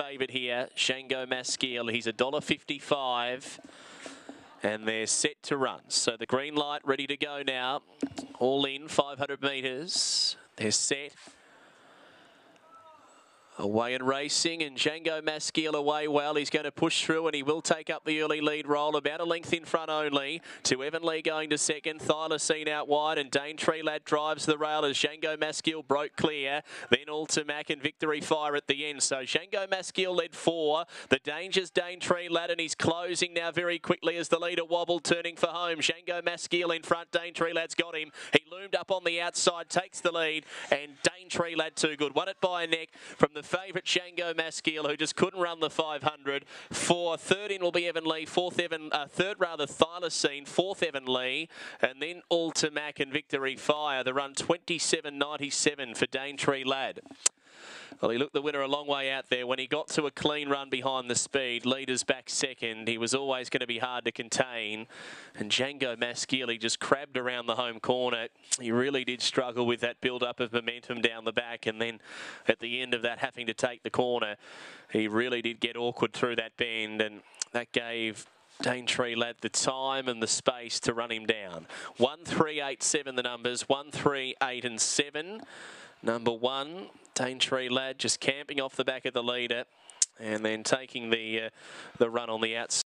favourite here, Django Maskiel. He's a dollar fifty-five. And they're set to run. So the green light ready to go now. All in 500 metres. They're set. Away and racing, and Django Maskiel away well. He's going to push through, and he will take up the early lead roll. About a length in front only. To Evan Lee going to second. Thylacine out wide, and Daintree Lad drives the rail as Django Maskiel broke clear. Then Ultimac and Victory Fire at the end. So Django Maskiel led four. The danger's Daintree Lad, and he's closing now very quickly as the leader wobbled, turning for home. Django Maskiel in front. Daintree Lad's got him. He loomed up on the outside, takes the lead, and Daintree Lad too good. Won it by a neck from the favourite Django Maskiel, who just couldn't run the 500. For third in will be Evan Lee, fourth Evan, uh, third rather Thylacine, fourth Evan Lee, and then Ultimac and Victory Fire. The run 27.97 for Daintree Lad. Well, he looked the winner a long way out there. When he got to a clean run behind the speed, leaders back second. He was always going to be hard to contain. And Django Maskieli just crabbed around the home corner. He really did struggle with that build-up of momentum down the back. And then at the end of that, having to take the corner, he really did get awkward through that bend. And that gave Daintree Lad the time and the space to run him down. 1, 3, 8, 7 the numbers. 1, 3, 8 and 7. Number one, Daintree Lad just camping off the back of the leader and then taking the uh, the run on the outside.